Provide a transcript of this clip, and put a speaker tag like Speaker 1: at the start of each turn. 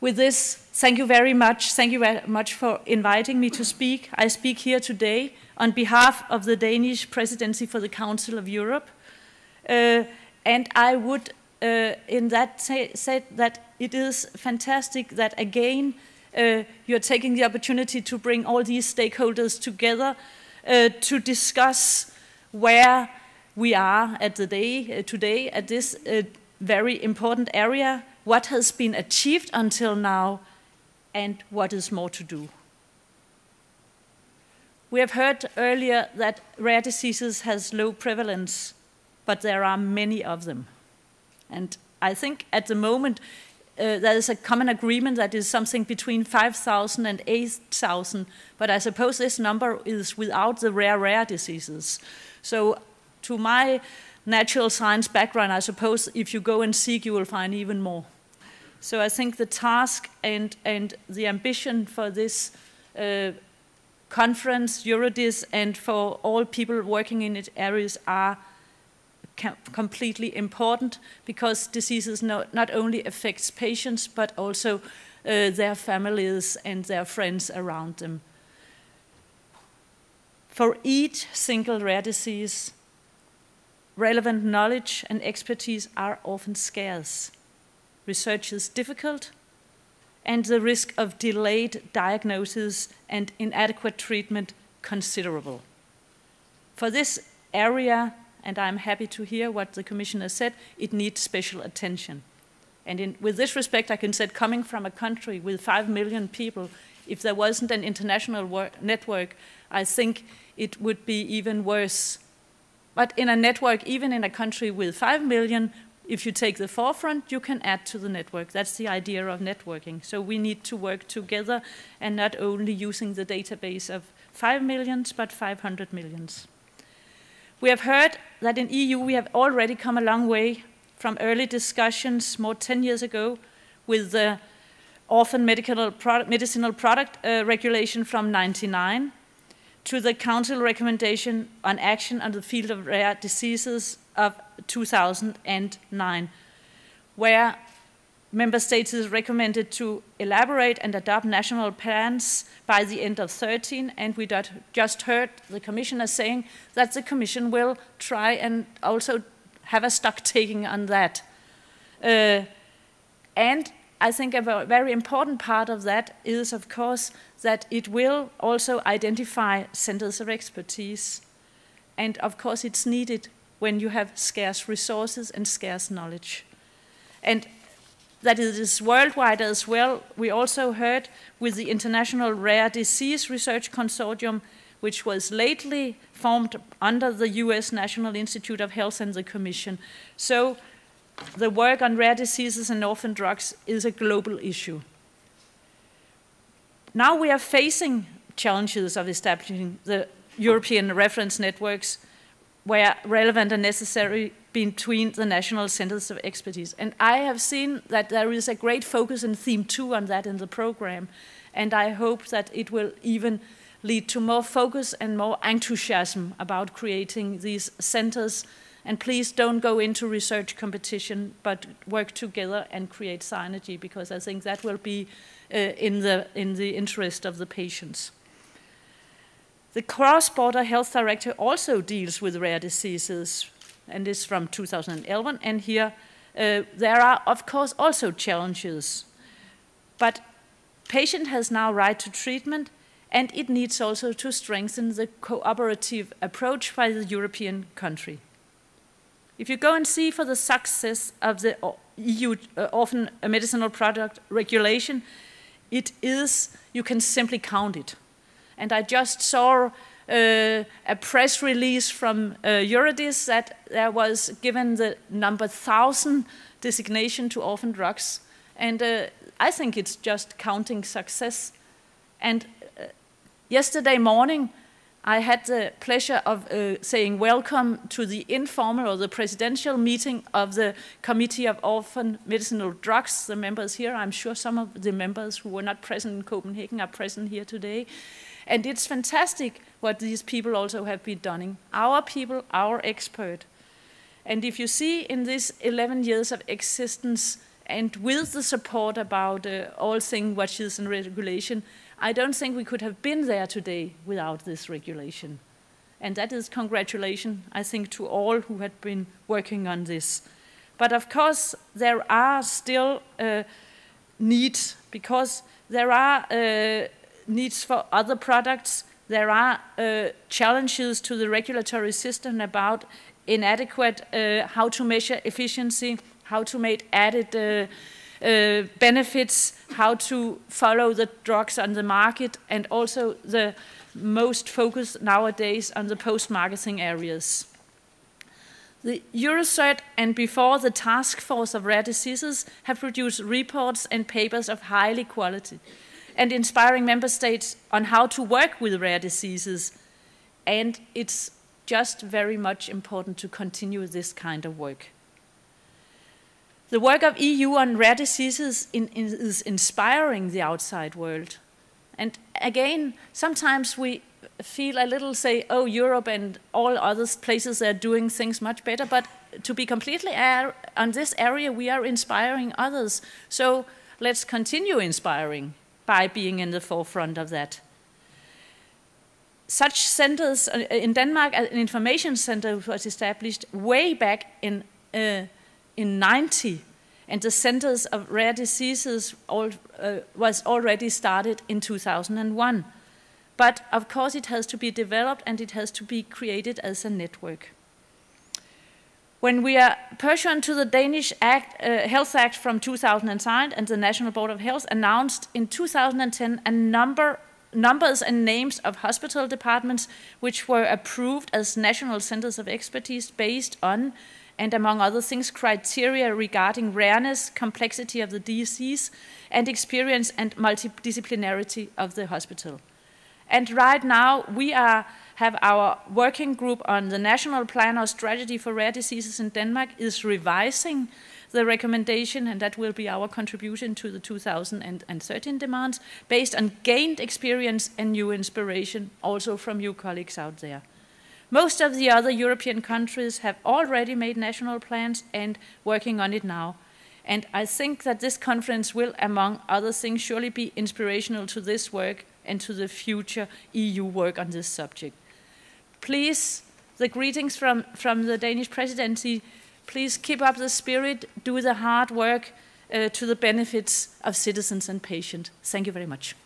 Speaker 1: with this, thank you very much. Thank you very much for inviting me to speak. I speak here today on behalf of the Danish presidency for the Council of Europe. Uh, and I would, uh, in that, say, that it is fantastic that again uh, you're taking the opportunity to bring all these stakeholders together uh, to discuss where we are at the day uh, today at this uh, very important area, what has been achieved until now, and what is more to do. We have heard earlier that rare diseases has low prevalence, but there are many of them. And I think at the moment uh, there is a common agreement that is something between 5,000 and 8,000, but I suppose this number is without the rare, rare diseases. So to my natural science background, I suppose if you go and seek, you will find even more. So I think the task and, and the ambition for this uh, conference, EURORDIS, and for all people working in its areas are completely important because diseases not, not only affects patients but also uh, their families and their friends around them. For each single rare disease, relevant knowledge and expertise are often scarce. Research is difficult, and the risk of delayed diagnosis and inadequate treatment considerable. For this area, and I'm happy to hear what the Commissioner said, it needs special attention. And in, with this respect, I can say, coming from a country with five million people, if there wasn't an international network, I think it would be even worse. But in a network, even in a country with five million, if you take the forefront, you can add to the network. That's the idea of networking. So we need to work together and not only using the database of 5 millions, but 500 millions. We have heard that in EU we have already come a long way from early discussions more 10 years ago with the orphan medicinal product, medicinal product uh, regulation from 99 to the Council recommendation on action on the field of rare diseases of 2009, where member states is recommended to elaborate and adopt national plans by the end of 13 and we just heard the commissioner saying that the commission will try and also have a stock taking on that. Uh, and i think a very important part of that is of course that it will also identify centers of expertise and of course it's needed when you have scarce resources and scarce knowledge. And that it is worldwide as well. We also heard with the International Rare Disease Research Consortium, which was lately formed under the US National Institute of Health and the Commission. So the work on rare diseases and orphan drugs is a global issue. Now we are facing challenges of establishing the European reference networks where relevant and necessary between the national centers of expertise. And I have seen that there is a great focus in theme two on that in the program. And I hope that it will even lead to more focus and more enthusiasm about creating these centers. And please don't go into research competition, but work together and create synergy, because I think that will be uh, in, the, in the interest of the patients. The Cross-Border Health Directive also deals with rare diseases, and is from 2011. And here uh, there are, of course, also challenges. But patient has now right to treatment, and it needs also to strengthen the cooperative approach by the European country. If you go and see for the success of the EU uh, orphan medicinal product regulation, it is, you can simply count it. And I just saw uh, a press release from uh, EURORDIS that there was given the number thousand designation to orphan drugs. And uh, I think it's just counting success. And uh, yesterday morning, I had the pleasure of uh, saying welcome to the informal or the presidential meeting of the Committee of Orphan Medicinal Drugs. The members here, I'm sure some of the members who were not present in Copenhagen are present here today. And it's fantastic what these people also have been doing. Our people, our expert. And if you see in these 11 years of existence, and with the support about uh, all things which is in regulation, I don't think we could have been there today without this regulation. And that is congratulation, I think, to all who had been working on this. But of course, there are still uh, needs because there are uh, needs for other products. There are uh, challenges to the regulatory system about inadequate uh, how to measure efficiency, how to make added uh, benefits, how to follow the drugs on the market, and also the most focus nowadays on the post-marketing areas. The EUCERD and before the Task Force of Rare Diseases have produced reports and papers of highly quality and inspiring member states on how to work with rare diseases. And it's just very much important to continue this kind of work. The work of EU on rare diseases in, in, is inspiring the outside world. And again, sometimes we feel a little say, oh, Europe and all other places are doing things much better. But to be completely on this area, we are inspiring others. So let's continue inspiring by being in the forefront of that. Such centers uh, in Denmark, an information center was established way back in uh, in 90, and the Centers of Rare Diseases all, uh, was already started in 2001. But of course, it has to be developed and it has to be created as a network. When we are pursuant to the Danish Act, uh, Health Act from 2009 and the National Board of Health announced in 2010 a number numbers and names of hospital departments which were approved as national centers of expertise based on and among other things, criteria regarding rareness, complexity of the disease, and experience and multidisciplinarity of the hospital. And right now, we are, have our working group on the national plan or strategy for rare diseases in Denmark is revising the recommendation, and that will be our contribution to the 2013 demands, based on gained experience and new inspiration, also from you colleagues out there. Most of the other European countries have already made national plans and working on it now. And I think that this conference will, among other things, surely be inspirational to this work and to the future EU work on this subject. Please, the greetings from, from the Danish presidency, please keep up the spirit, do the hard work uh, to the benefits of citizens and patients. Thank you very much.